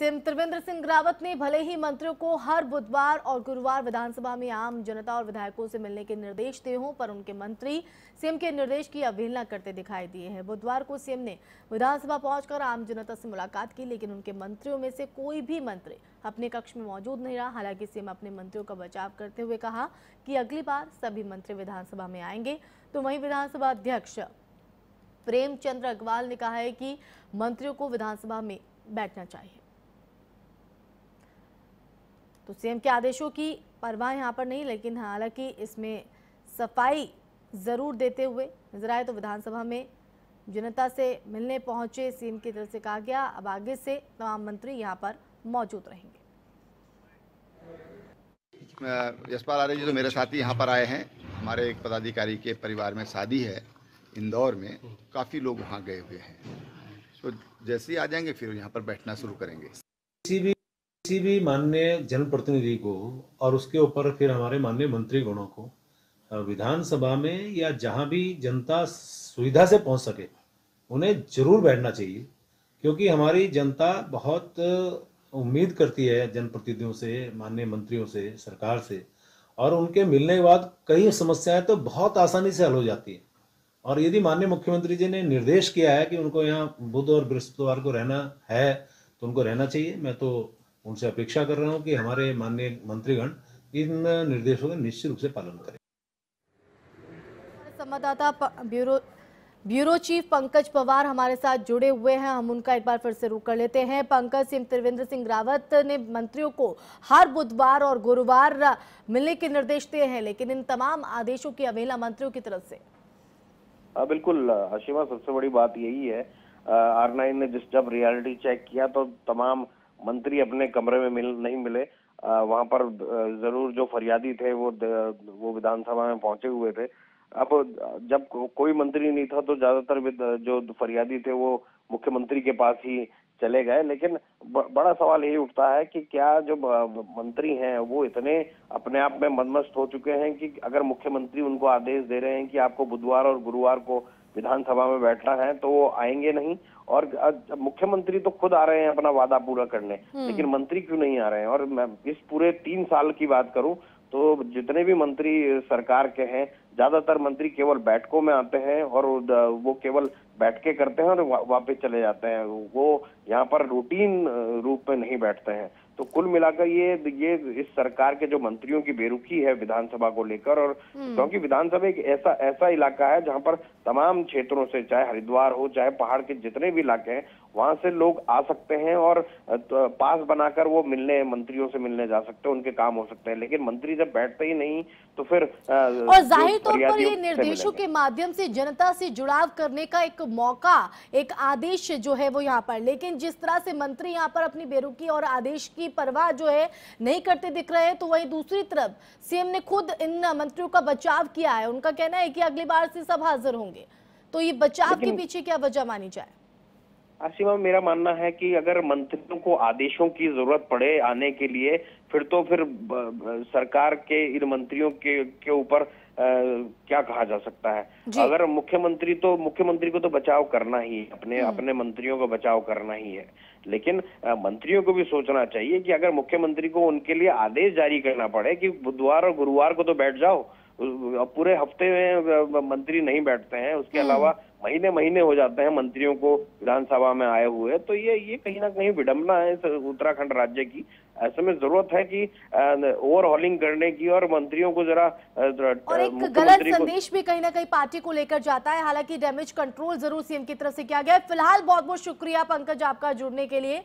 त्रिवेंद्र सिंह रावत ने भले ही मंत्रियों को हर बुधवार और गुरुवार विधानसभा में आम जनता और विधायकों से मिलने के निर्देश दिए हों, पर उनके मंत्री सीएम के निर्देश की अवहेलना करते दिखाई दिए हैं। बुधवार को सीएम ने विधानसभा पहुंचकर आम जनता से मुलाकात की, लेकिन उनके मंत्रियों में से कोई भी मंत्री अपने कक्ष में मौजूद नहीं रहा। हालाँकि सीएम अपने मंत्रियों का बचाव करते हुए कहा कि अगली बार सभी मंत्री विधानसभा में आएँगे। तो वहीं विधानसभा अध्यक्ष प्रेमचंद्र अग्रवाल ने कहा है कि मंत्रियों को विधानसभा में बैठना चाहिए। तो सीएम के आदेशों की परवाह यहाँ पर नहीं लेकिन हालाँकि इसमें सफ़ाई ज़रूर देते हुए नज़र आए तो विधानसभा में जनता से मिलने पहुँचे सीएम की तरफ़ से कहा गया। अब आगे से तमाम मंत्री यहाँ पर मौजूद रहेंगे। यशपाल आर्य जी तो मेरे साथी यहाँ पर आए हैं। हमारे एक पदाधिकारी के परिवार में शादी है इंदौर में। काफ़ी लोग वहाँ गए हुए हैं। तो जैसे ही आ जाएँगे फिर यहाँ पर बैठना शुरू करेंगे। किसी भी किसी भी माननीय जनप्रतिनिधि को और उसके ऊपर फिर हमारे माननीय मंत्री गणों को विधानसभा में या जहाँ भी जनता सुविधा से पहुँच सके, उन्हें ज़रूर बैठना चाहिए। क्योंकि हमारी जनता बहुत उम्मीद करती है जनप्रतिनिधियों से, माननीय मंत्रियों से, सरकार से, और उनके मिलने के बाद कई समस्याएँ तो बहुत आसानी से हल हो जाती है। और यदि माननीय मुख्यमंत्री जी ने निर्देश किया है कि उनको यहाँ बुध और बृहस्पतिवार को रहना है तो उनको रहना चाहिए। मैं तो उनसे अपेक्षा कर रहा हूँ कि हमारे माननीय मंत्रीगण इन निर्देशों का निश्चित रूप से पालन करें। संवाददाता bureau bureau chief Pankaj Pawar हमारे साथ जुड़े हुए हैं। हम उनका एक बार फिर से रुक कर लेते हैं। पंकज सिंह त्रिवेंद्र सिंह रावत ने मंत्रियों को हर बुधवार और गुरुवार मिलने के निर्देश दिए हैं लेकिन इन तमाम आदेशों की अवहेलना मंत्रियों की तरफ़ से। आ, बिल्कुल हशीमा सबसे बड़ी बात यही है। आर नाइन ने जिस जब रियलिटी चेक किया तो तमाम मंत्री अपने कमरे में मिल, नहीं मिले वहाँ पर ज़रूर जो फरियादी थे वो वो विधानसभा में पहुँचे हुए थे। अब, जब कोई मंत्री नहीं था तो ज़्यादातर जो फरियादी थे वो मुख्यमंत्री के पास ही चले गए। लेकिन बड़ा सवाल यही उठता है कि क्या जो मंत्री हैं वो इतने अपने आप में मनमस्त हो चुके हैं कि अगर मुख्यमंत्री उनको आदेश दे रहे हैं कि आपको बुधवार और गुरुवार को विधानसभा में बैठना है तो वो आएँगे नहीं। और मुख्यमंत्री तो खुद आ रहे हैं अपना वादा पूरा करने। हम्म। लेकिन मंत्री क्यों नहीं आ रहे हैं? और मैं इस पूरे तीन साल की बात करूँ तो जितने भी मंत्री सरकार के हैं ज़्यादातर मंत्री केवल बैठकों में आते हैं और वो केवल बैठके करते हैं और वापस चले जाते हैं। वो यहाँ पर रूटीन रूप में नहीं बैठते हैं। तो कुल मिलाकर ये ये इस सरकार के जो मंत्रियों की बेरुखी है विधानसभा को लेकर और हम्म। क्योंकि विधानसभा एक ऐसा ऐसा इलाका है जहाँ पर तमाम क्षेत्रों से चाहे हरिद्वार हो चाहे पहाड़ के जितने भी इलाके हैं वहाँ से लोग आ सकते हैं और तो पास बनाकर वो मिलने मंत्रियों से मिलने जा सकते हैं उनके काम हो सकते हैं। लेकिन मंत्री जब बैठते ही नहीं तो फिर और ज़ाहिर तौर पर ये निर्देशों के माध्यम से जनता से जुड़ाव करने का एक मौका एक आदेश जो है वो यहाँ पर। लेकिन जिस तरह से मंत्री यहाँ पर अपनी बेरुकी और आदेश की परवाह जो है नहीं करते दिख रहे हैं तो वहीं दूसरी तरफ़ सीएम ने खुद इन मंत्रियों का बचाव किया है। उनका कहना है कि अगली बार से सब हाजिर होंगे। तो ये बचाव के पीछे क्या वजह मानी जाए? आसिमा मेरा मानना है कि अगर मंत्रियों को आदेशों की ज़रूरत पड़े आने के लिए फिर तो फिर सरकार के इन मंत्रियों के के ऊपर क्या कहा जा सकता है? अगर मुख्यमंत्री तो मुख्यमंत्री को तो बचाव करना ही है अपने हम्म। अपने मंत्रियों को बचाव करना ही है। लेकिन मंत्रियों को भी सोचना चाहिए कि अगर मुख्यमंत्री को उनके लिए आदेश जारी करना पड़े कि बुधवार और गुरुवार को तो बैठ जाओ पूरे हफ़्ते में मंत्री नहीं बैठते हैं। उसके हम्म। अलावा महीने महीने हो जाते हैं मंत्रियों को विधानसभा में आए हुए। तो ये ये कहीं ना कहीं विडम्बना है उत्तराखंड राज्य की। ऐसे में ज़रूरत है कि ओवरहॉलिंग करने की और मंत्रियों को जरा और एक गलत संदेश भी कहीं ना कहीं पार्टी को लेकर जाता है। हालाँकि डैमेज कंट्रोल ज़रूर सीएम की तरफ़ से किया गया है। फ़िलहाल बहुत बहुत शुक्रिया पंकज आपका जुड़ने के लिए।